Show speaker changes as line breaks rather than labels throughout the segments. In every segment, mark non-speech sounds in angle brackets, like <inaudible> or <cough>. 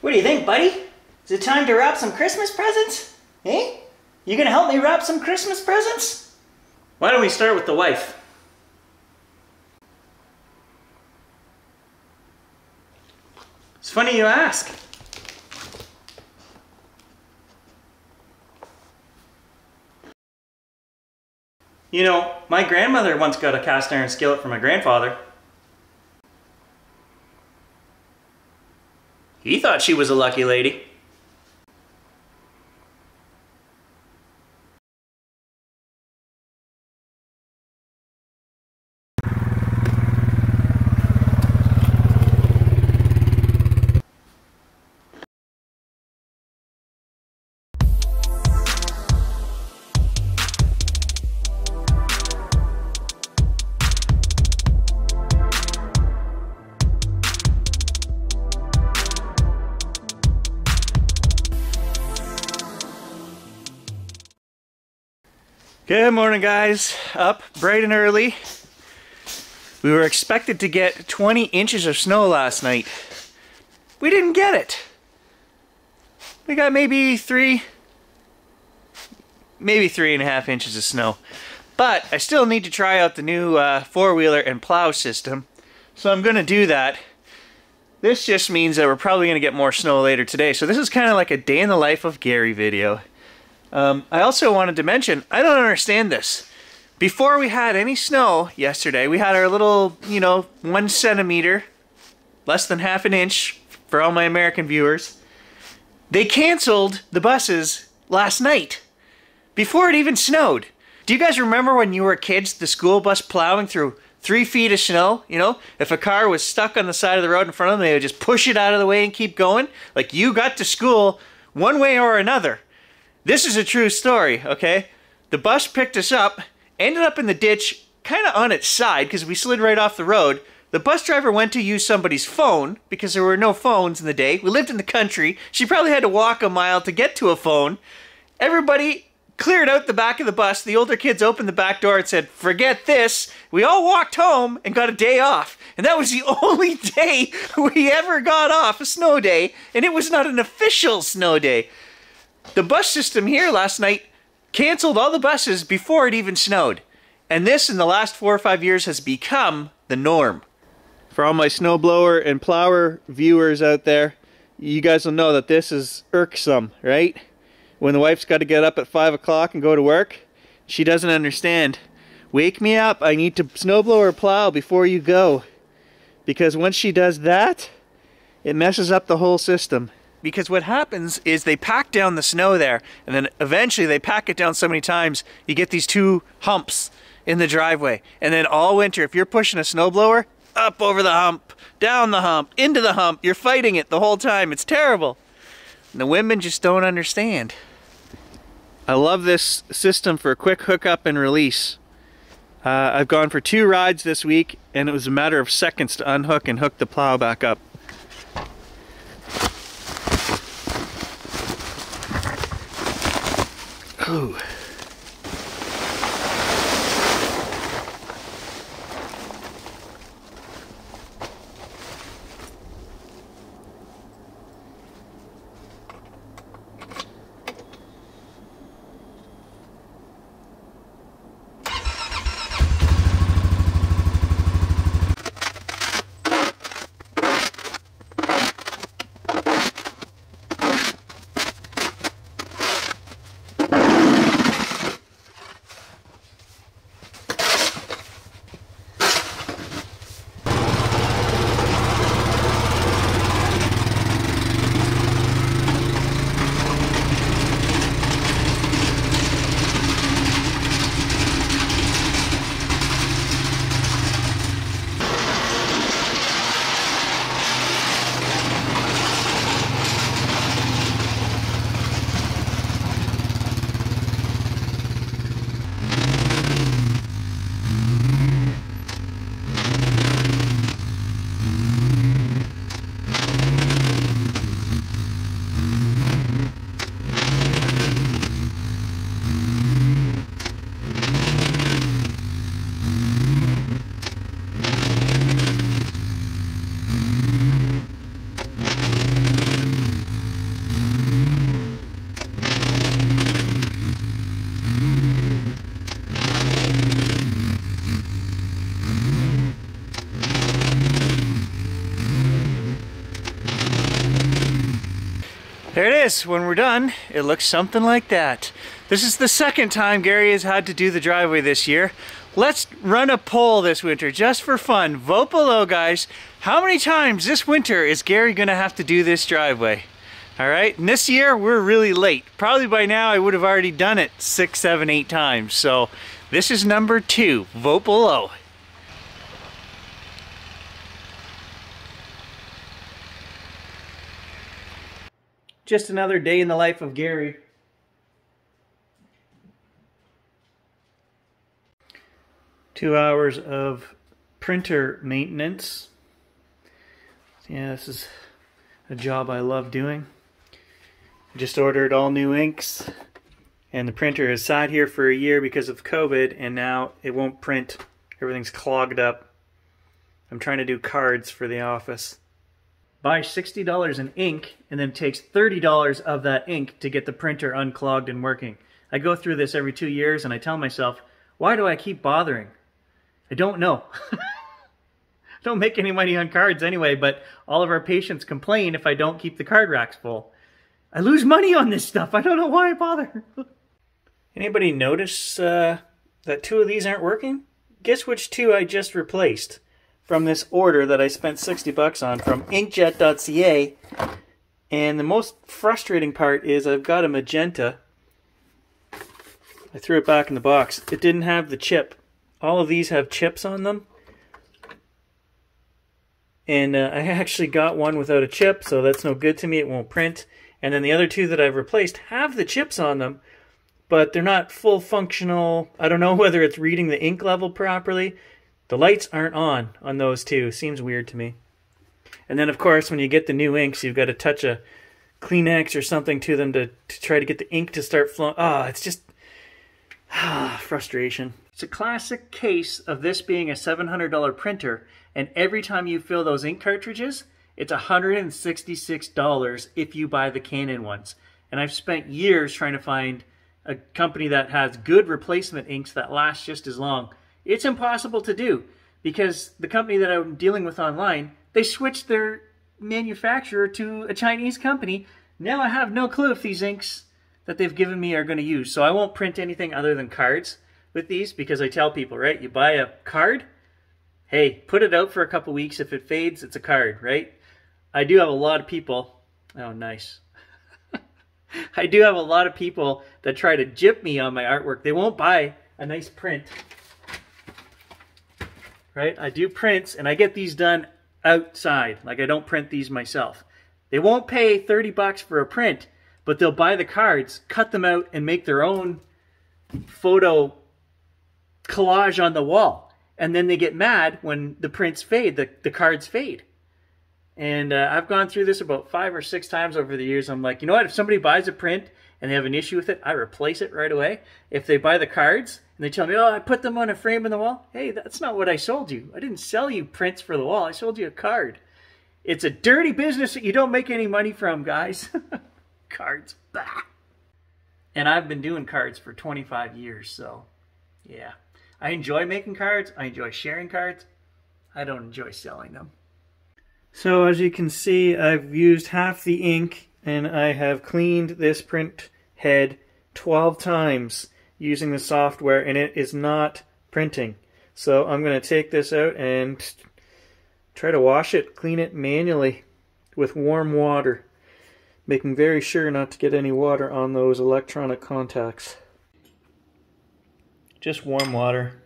What do you think, buddy? Is it time to wrap some Christmas presents? Eh? You gonna help me wrap some Christmas presents? Why don't we start with the wife? It's funny you ask. You know, my grandmother once got a cast iron skillet from my grandfather. He thought she was a lucky lady. Good morning, guys. Up bright and early. We were expected to get 20 inches of snow last night. We didn't get it. We got maybe three, maybe three and a half inches of snow. But I still need to try out the new uh, four-wheeler and plow system. So I'm going to do that. This just means that we're probably going to get more snow later today. So this is kind of like a day in the life of Gary video. Um, I also wanted to mention, I don't understand this. Before we had any snow yesterday, we had our little, you know, one centimeter, less than half an inch for all my American viewers. They canceled the buses last night before it even snowed. Do you guys remember when you were kids, the school bus plowing through three feet of snow? You know, if a car was stuck on the side of the road in front of them, they would just push it out of the way and keep going. Like you got to school one way or another. This is a true story, okay? The bus picked us up, ended up in the ditch, kind of on its side because we slid right off the road. The bus driver went to use somebody's phone because there were no phones in the day. We lived in the country. She probably had to walk a mile to get to a phone. Everybody cleared out the back of the bus. The older kids opened the back door and said, Forget this. We all walked home and got a day off. And that was the <laughs> only day we ever got off, a snow day. And it was not an official snow day. The bus system here last night canceled all the buses before it even snowed. And this in the last four or five years has become the norm. For all my snowblower and plower viewers out there, you guys will know that this is irksome, right? When the wife's got to get up at 5 o'clock and go to work, she doesn't understand. Wake me up, I need to snowblower plow before you go. Because once she does that, it messes up the whole system because what happens is they pack down the snow there and then eventually they pack it down so many times you get these two humps in the driveway. And then all winter if you're pushing a snowblower up over the hump down the hump into the hump you're fighting it the whole time. It's terrible. And the women just don't understand. I love this system for a quick hookup and release. Uh, I've gone for two rides this week and it was a matter of seconds to unhook and hook the plow back up Ooh. Is. When we're done, it looks something like that. This is the second time Gary has had to do the driveway this year. Let's run a poll this winter just for fun. Vote below, guys. How many times this winter is Gary gonna have to do this driveway? All right, and this year we're really late. Probably by now I would have already done it six, seven, eight times. So this is number two. Vote below. Just another day in the life of Gary. Two hours of printer maintenance. Yeah, this is a job I love doing. Just ordered all new inks and the printer has sat here for a year because of COVID and now it won't print. Everything's clogged up. I'm trying to do cards for the office. Buy $60 in ink and then takes $30 of that ink to get the printer unclogged and working. I go through this every two years and I tell myself, why do I keep bothering? I don't know. <laughs> don't make any money on cards anyway, but all of our patients complain if I don't keep the card racks full. I lose money on this stuff. I don't know why I bother. <laughs> Anybody notice uh, that two of these aren't working? Guess which two I just replaced from this order that I spent 60 bucks on from inkjet.ca. And the most frustrating part is I've got a magenta. I threw it back in the box. It didn't have the chip. All of these have chips on them. And uh, <laughs> I actually got one without a chip, so that's no good to me. It won't print. And then the other two that I've replaced have the chips on them, but they're not full functional. I don't know <laughs> whether it's reading the ink level properly. The lights aren't on on those two. Seems weird to me. And then, of course, when you get the new inks, you've got to touch a Kleenex or something to them to, to try to get the ink to start flowing. Ah, oh, it's just ah, frustration. It's a classic case of this being a $700 printer, and every time you fill those ink cartridges, it's $166 if you buy the Canon ones. And I've spent years trying to find a company that has good replacement inks that last just as long. It's impossible to do because the company that I'm dealing with online, they switched their manufacturer to a Chinese company. Now I have no clue if these inks that they've given me are going to use. So I won't print anything other than cards with these because I tell people, right, you buy a card, hey, put it out for a couple weeks. If it fades, it's a card, right? I do have a lot of people. Oh, nice. <laughs> I do have a lot of people that try to jip me on my artwork. They won't buy a nice print. Right? I do prints and I get these done outside. Like I don't print these myself. They won't pay 30 bucks for a print, but they'll buy the cards, cut them out and make their own photo collage on the wall. And then they get mad when the prints fade, the, the cards fade. And uh, I've gone through this about five or six times over the years. I'm like, you know what? If somebody buys a print and they have an issue with it, I replace it right away. If they buy the cards and they tell me, oh, I put them on a frame in the wall, hey, that's not what I sold you. I didn't sell you prints for the wall. I sold you a card. It's a dirty business that you don't make any money from, guys. <laughs> cards. Bah. And I've been doing cards for 25 years, so yeah. I enjoy making cards. I enjoy sharing cards. I don't enjoy selling them. So as you can see, I've used half the ink and I have cleaned this print head 12 times using the software and it is not printing. So I'm going to take this out and try to wash it, clean it manually with warm water, making very sure not to get any water on those electronic contacts. Just warm water.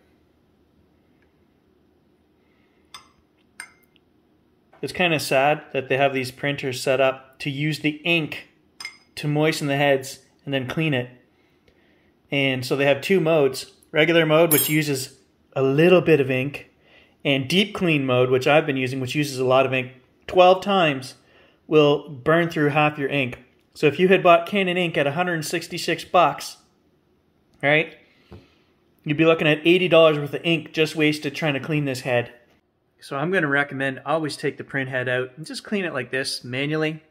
It's kind of sad that they have these printers set up to use the ink to moisten the heads and then clean it. And so they have two modes. Regular mode, which uses a little bit of ink, and deep clean mode, which I've been using, which uses a lot of ink, 12 times, will burn through half your ink. So if you had bought Canon ink at 166 bucks, right, you'd be looking at $80 worth of ink just wasted trying to clean this head. So I'm going to recommend always take the print head out and just clean it like this manually.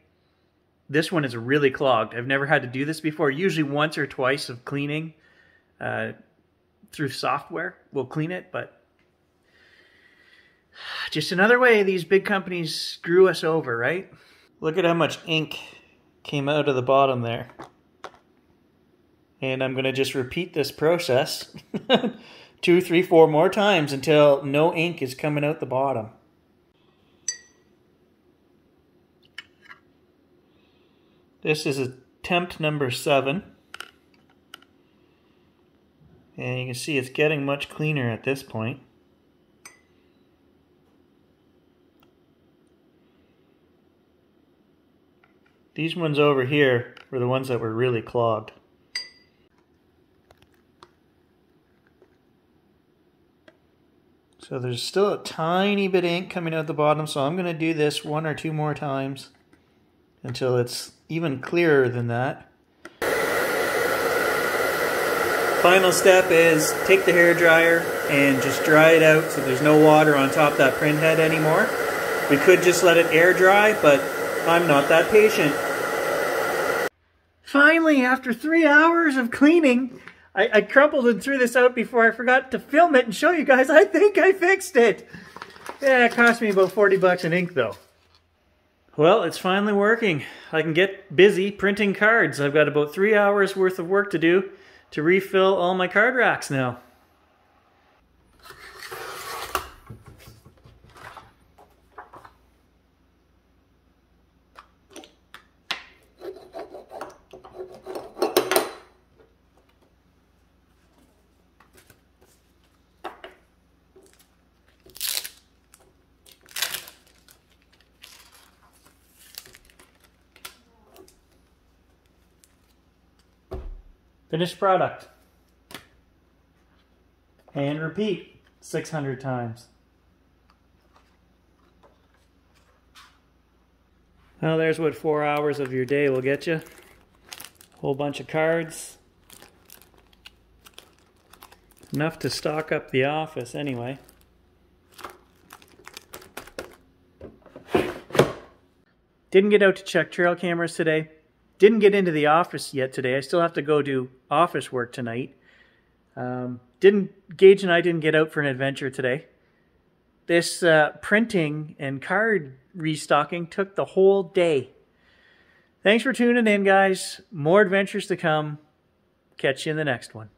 This one is really clogged. I've never had to do this before. Usually once or twice of cleaning uh, through software will clean it, but just another way these big companies screw us over, right? Look at how much ink came out of the bottom there. And I'm going to just repeat this process <laughs> two, three, four more times until no ink is coming out the bottom. This is attempt number seven. And you can see it's getting much cleaner at this point. These ones over here were the ones that were really clogged. So there's still a tiny bit of ink coming out the bottom, so I'm going to do this one or two more times until it's even clearer than that. Final step is take the hair dryer and just dry it out so there's no water on top that print head anymore. We could just let it air dry, but I'm not that patient. Finally, after three hours of cleaning, I, I, crumpled and threw this out before I forgot to film it and show you guys. I think I fixed it. Yeah, it cost me about 40 bucks in ink though. Well, it's finally working. I can get busy printing cards. I've got about three hours worth of work to do to refill all my card racks now. Finished product. And repeat 600 times. Well, there's what four hours of your day will get you. Whole bunch of cards. Enough to stock up the office anyway. Didn't get out to check trail cameras today. Didn't get into the office yet today. I still have to go do office work tonight. Um, didn't Gage and I didn't get out for an adventure today. This uh, printing and card restocking took the whole day. Thanks for tuning in, guys. More adventures to come. Catch you in the next one.